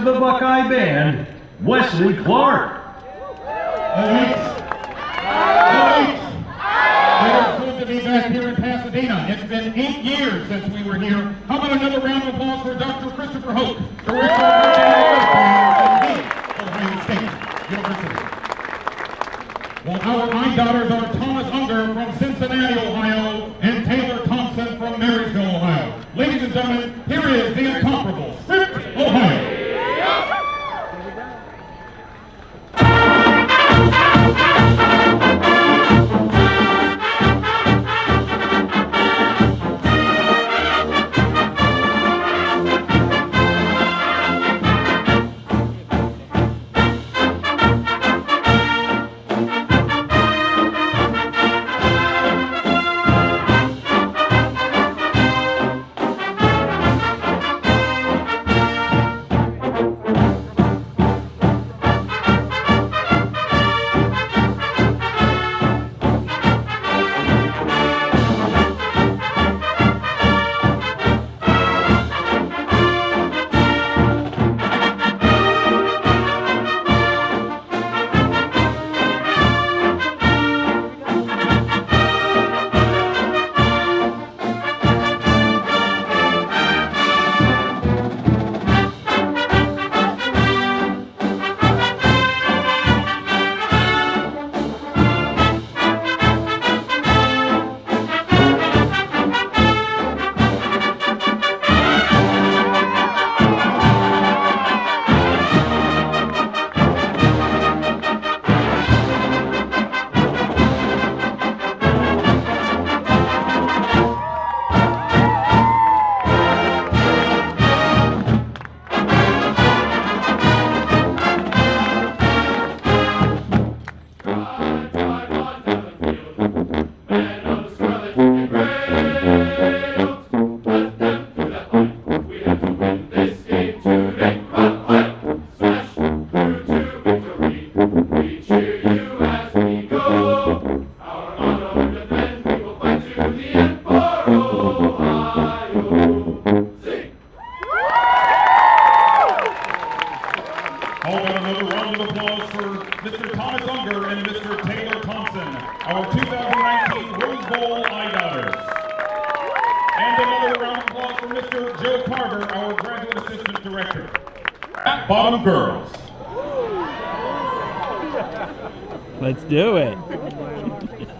of the Buckeye Band, Wesley Clark. It is good to be back here in Pasadena. It's been eight years since we were here. How about another round of applause for Dr. Christopher Hoch. Well, our i-dotters are Thomas Unger from Cincinnati, Ohio, and Taylor Thompson from Marysville, Ohio. Ladies and gentlemen, here is the incomparable How about another round of applause for Mr. Thomas Unger and Mr. Taylor Thompson, our 2019 Rose Bowl Eye. And another round of applause for Mr. Joe Carver, our Graduate Assistant Director. At Bottom Girls. Let's do it.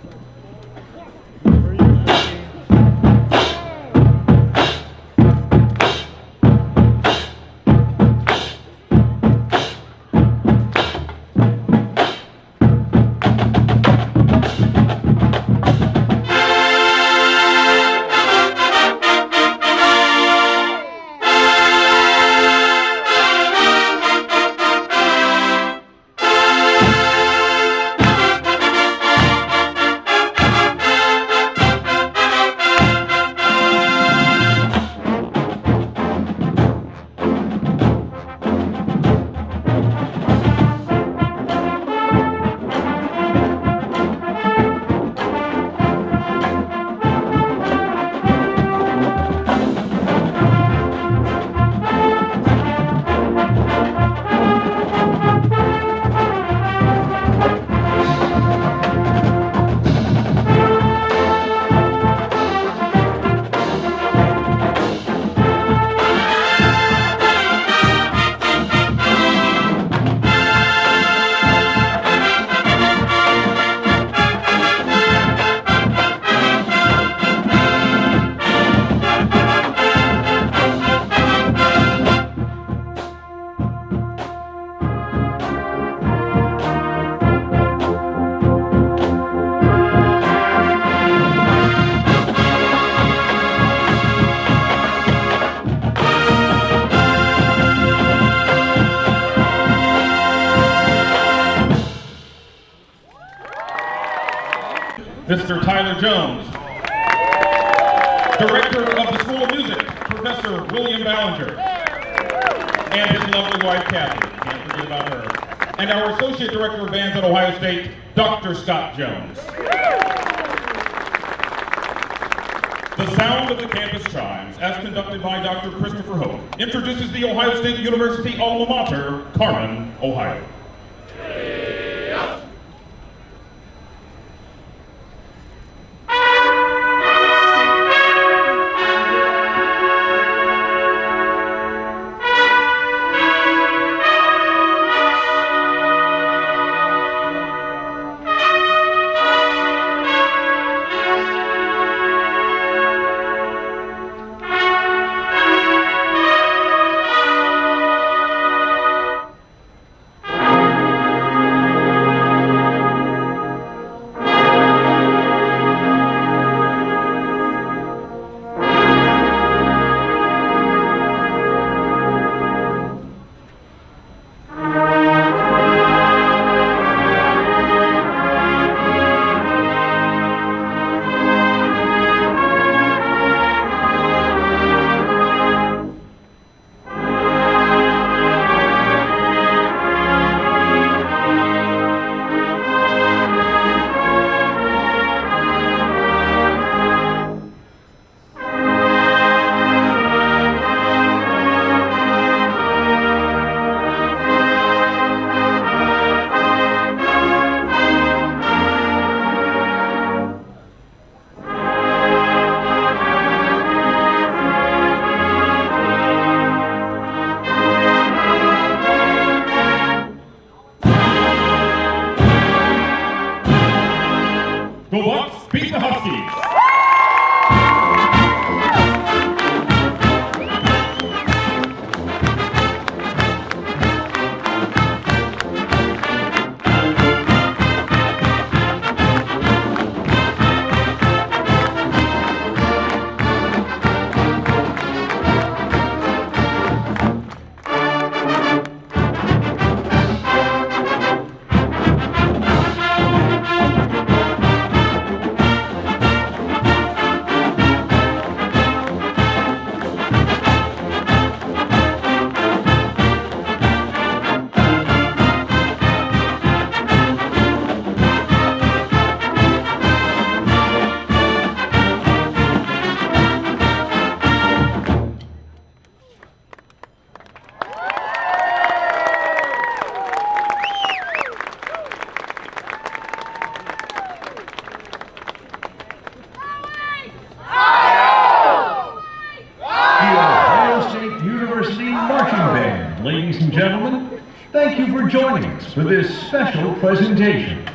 Mr. Tyler Jones. Director of the School of Music, Professor William Ballinger. And his lovely wife, Kathy. Can't forget about her. And our Associate Director of Bands at Ohio State, Dr. Scott Jones. The sound of the campus chimes, as conducted by Dr. Christopher Hoch, introduces the Ohio State University alma mater, Carmen, Ohio. Go Bucks, beat the Huskies! joining us for this special presentation.